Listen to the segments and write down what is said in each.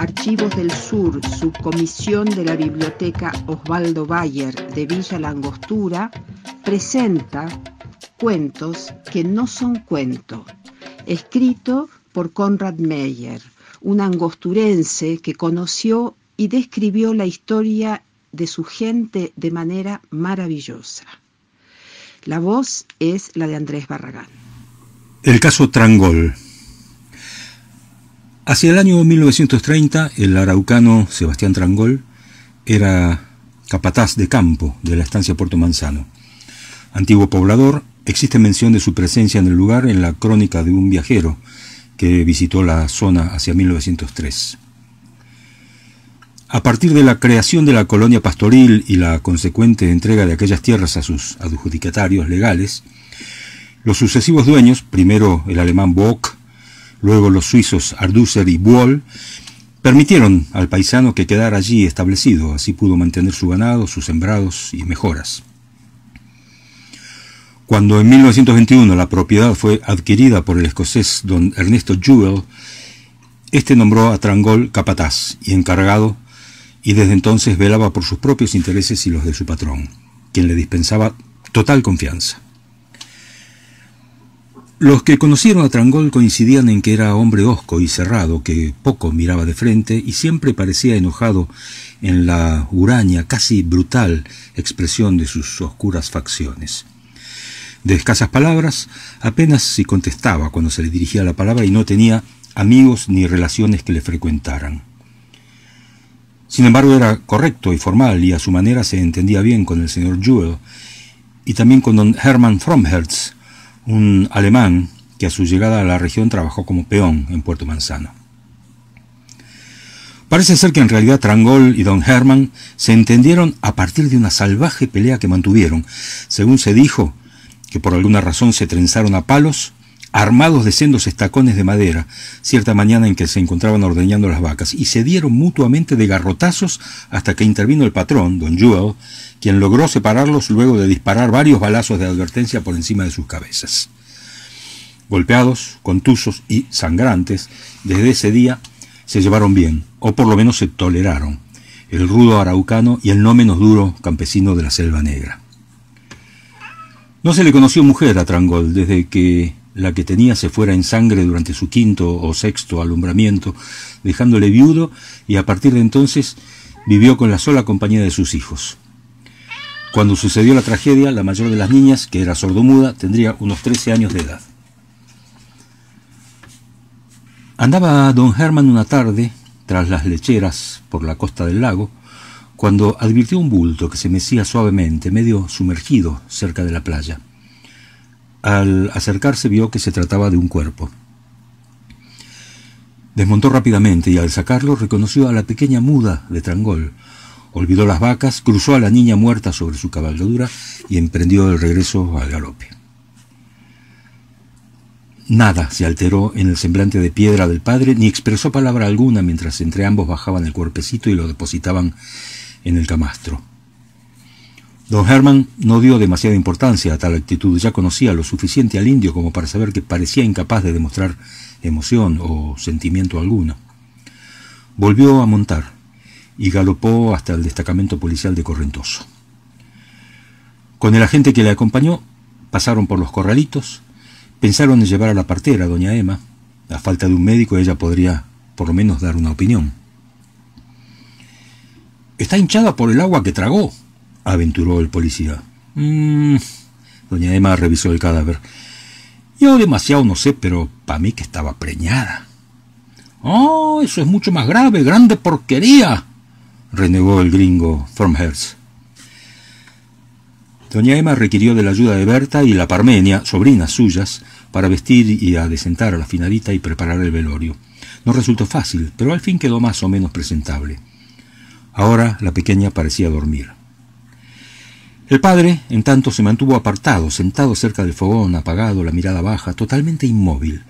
Archivos del Sur, subcomisión de la Biblioteca Osvaldo Bayer de Villa Langostura, presenta Cuentos que no son cuento, escrito por Conrad Meyer, un angosturense que conoció y describió la historia de su gente de manera maravillosa. La voz es la de Andrés Barragán. El caso Trangol. Hacia el año 1930, el araucano Sebastián Trangol era capataz de campo de la estancia Puerto Manzano. Antiguo poblador, existe mención de su presencia en el lugar en la crónica de un viajero que visitó la zona hacia 1903. A partir de la creación de la colonia pastoril y la consecuente entrega de aquellas tierras a sus adjudicatarios legales, los sucesivos dueños, primero el alemán Bock, luego los suizos Arduser y Boll, permitieron al paisano que quedara allí establecido, así pudo mantener su ganado, sus sembrados y mejoras. Cuando en 1921 la propiedad fue adquirida por el escocés don Ernesto Jewell, este nombró a Trangol capataz y encargado y desde entonces velaba por sus propios intereses y los de su patrón, quien le dispensaba total confianza. Los que conocieron a Trangol coincidían en que era hombre hosco y cerrado, que poco miraba de frente y siempre parecía enojado en la huraña, casi brutal expresión de sus oscuras facciones. De escasas palabras, apenas si contestaba cuando se le dirigía la palabra y no tenía amigos ni relaciones que le frecuentaran. Sin embargo, era correcto y formal y a su manera se entendía bien con el señor Jewell y también con don Hermann Fromherz, un alemán que a su llegada a la región trabajó como peón en Puerto Manzano. Parece ser que en realidad Trangol y don Hermann se entendieron a partir de una salvaje pelea que mantuvieron, según se dijo, que por alguna razón se trenzaron a palos armados de sendos estacones de madera, cierta mañana en que se encontraban ordeñando las vacas, y se dieron mutuamente de garrotazos hasta que intervino el patrón, don Jewel, quien logró separarlos luego de disparar varios balazos de advertencia por encima de sus cabezas. Golpeados, contusos y sangrantes, desde ese día se llevaron bien, o por lo menos se toleraron, el rudo araucano y el no menos duro campesino de la selva negra. No se le conoció mujer a Trangol desde que la que tenía se fuera en sangre durante su quinto o sexto alumbramiento, dejándole viudo y a partir de entonces vivió con la sola compañía de sus hijos. Cuando sucedió la tragedia, la mayor de las niñas, que era sordomuda, tendría unos 13 años de edad. Andaba don Herman una tarde, tras las lecheras, por la costa del lago, cuando advirtió un bulto que se mecía suavemente, medio sumergido, cerca de la playa. Al acercarse vio que se trataba de un cuerpo. Desmontó rápidamente y al sacarlo reconoció a la pequeña muda de Trangol. Olvidó las vacas, cruzó a la niña muerta sobre su cabalgadura y emprendió el regreso al galope. Nada se alteró en el semblante de piedra del padre, ni expresó palabra alguna mientras entre ambos bajaban el cuerpecito y lo depositaban en el camastro. Don Herman no dio demasiada importancia a tal actitud, ya conocía lo suficiente al indio como para saber que parecía incapaz de demostrar emoción o sentimiento alguno. Volvió a montar y galopó hasta el destacamento policial de Correntoso. Con el agente que le acompañó, pasaron por los corralitos, pensaron en llevar a la partera, doña Emma. A falta de un médico, ella podría por lo menos dar una opinión. Está hinchada por el agua que tragó, aventuró el policía. Mm, doña Emma revisó el cadáver. Yo demasiado no sé, pero para mí que estaba preñada. Oh, eso es mucho más grave, grande porquería, renegó el gringo Fromherz. Doña Emma requirió de la ayuda de Berta y la Parmenia, sobrinas suyas, para vestir y adecentar a la finadita y preparar el velorio. No resultó fácil, pero al fin quedó más o menos presentable. Ahora la pequeña parecía dormir. El padre, en tanto, se mantuvo apartado, sentado cerca del fogón, apagado, la mirada baja, totalmente inmóvil.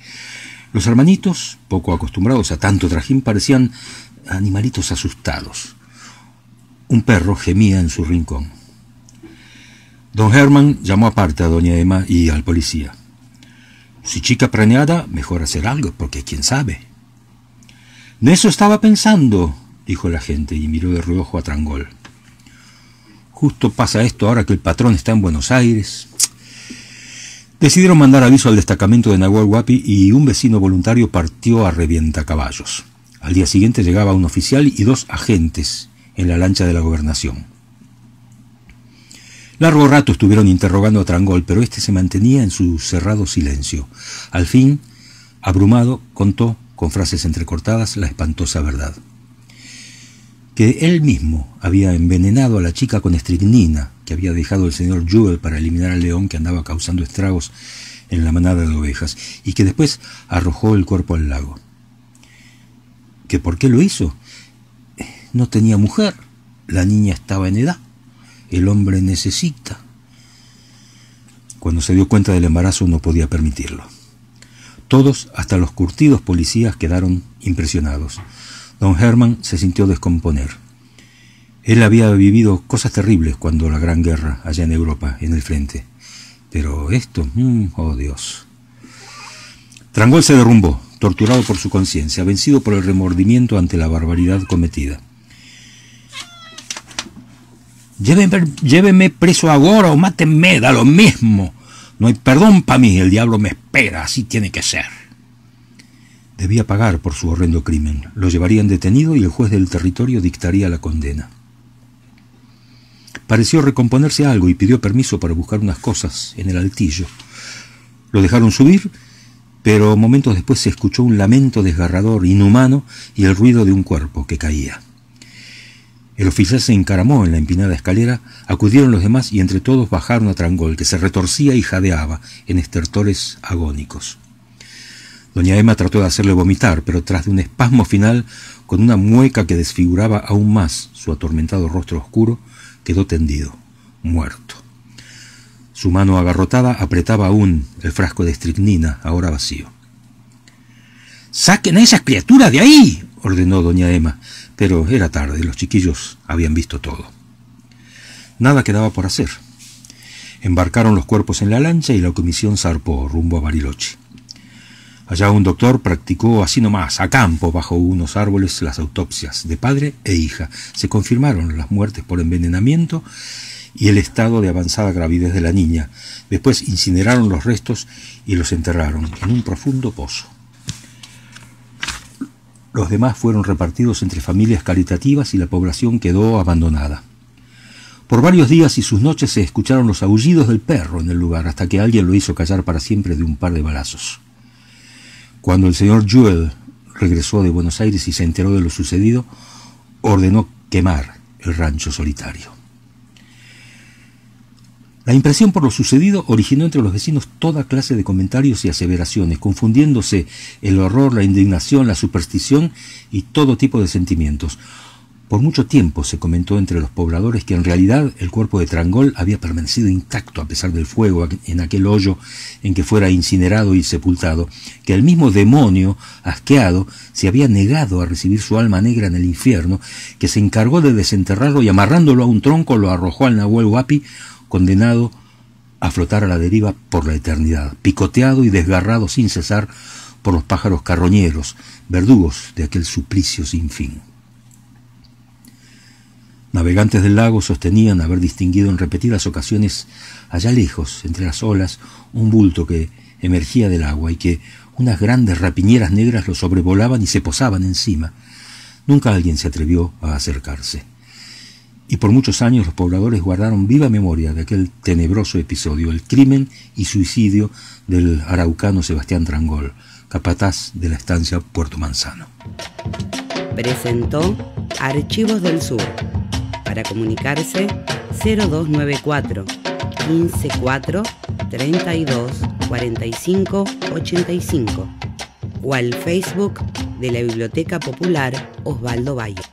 Los hermanitos, poco acostumbrados a tanto trajín, parecían animalitos asustados. Un perro gemía en su rincón. Don Herman llamó aparte a doña Emma y al policía. Si chica preñada, mejor hacer algo, porque quién sabe. De eso estaba pensando, dijo la gente y miró de reojo a Trangol. Justo pasa esto ahora que el patrón está en Buenos Aires. Decidieron mandar aviso al destacamento de Nahuel Huapi y un vecino voluntario partió a revienta caballos. Al día siguiente llegaba un oficial y dos agentes en la lancha de la gobernación. Largo rato estuvieron interrogando a Trangol, pero éste se mantenía en su cerrado silencio. Al fin, abrumado, contó, con frases entrecortadas, la espantosa verdad. Que él mismo había envenenado a la chica con estricnina que había dejado el señor Jewel para eliminar al león que andaba causando estragos en la manada de ovejas, y que después arrojó el cuerpo al lago. ¿Que por qué lo hizo? No tenía mujer, la niña estaba en edad el hombre necesita. Cuando se dio cuenta del embarazo no podía permitirlo. Todos, hasta los curtidos policías, quedaron impresionados. Don Herman se sintió descomponer. Él había vivido cosas terribles cuando la Gran Guerra, allá en Europa, en el frente. Pero esto, mm, oh Dios. Trangol se derrumbó, torturado por su conciencia, vencido por el remordimiento ante la barbaridad cometida. Llévenme, preso ahora o mátenme, da lo mismo. No hay perdón para mí, el diablo me espera, así tiene que ser. Debía pagar por su horrendo crimen. Lo llevarían detenido y el juez del territorio dictaría la condena. Pareció recomponerse algo y pidió permiso para buscar unas cosas en el altillo. Lo dejaron subir, pero momentos después se escuchó un lamento desgarrador, inhumano, y el ruido de un cuerpo que caía. El oficial se encaramó en la empinada escalera, acudieron los demás y entre todos bajaron a Trangol, que se retorcía y jadeaba en estertores agónicos. Doña Emma trató de hacerle vomitar, pero tras de un espasmo final, con una mueca que desfiguraba aún más su atormentado rostro oscuro, quedó tendido, muerto. Su mano agarrotada apretaba aún el frasco de estricnina, ahora vacío. ¡Saquen a esas criaturas de ahí! ordenó doña Emma, pero era tarde, los chiquillos habían visto todo. Nada quedaba por hacer. Embarcaron los cuerpos en la lancha y la comisión zarpó rumbo a Bariloche. Allá un doctor practicó así nomás, a campo, bajo unos árboles, las autopsias de padre e hija. Se confirmaron las muertes por envenenamiento y el estado de avanzada gravidez de la niña. Después incineraron los restos y los enterraron en un profundo pozo. Los demás fueron repartidos entre familias caritativas y la población quedó abandonada. Por varios días y sus noches se escucharon los aullidos del perro en el lugar, hasta que alguien lo hizo callar para siempre de un par de balazos. Cuando el señor Jewell regresó de Buenos Aires y se enteró de lo sucedido, ordenó quemar el rancho solitario. La impresión por lo sucedido originó entre los vecinos toda clase de comentarios y aseveraciones, confundiéndose el horror, la indignación, la superstición y todo tipo de sentimientos. Por mucho tiempo se comentó entre los pobladores que en realidad el cuerpo de Trangol había permanecido intacto a pesar del fuego en aquel hoyo en que fuera incinerado y sepultado, que el mismo demonio, asqueado, se había negado a recibir su alma negra en el infierno, que se encargó de desenterrarlo y amarrándolo a un tronco lo arrojó al Nahuel Huapi condenado a flotar a la deriva por la eternidad, picoteado y desgarrado sin cesar por los pájaros carroñeros, verdugos de aquel suplicio sin fin. Navegantes del lago sostenían haber distinguido en repetidas ocasiones, allá lejos, entre las olas, un bulto que emergía del agua y que unas grandes rapiñeras negras lo sobrevolaban y se posaban encima. Nunca alguien se atrevió a acercarse y por muchos años los pobladores guardaron viva memoria de aquel tenebroso episodio, el crimen y suicidio del araucano Sebastián Trangol, capataz de la estancia Puerto Manzano. Presentó Archivos del Sur. Para comunicarse 0294 154 32 45 85 o al Facebook de la Biblioteca Popular Osvaldo Valle.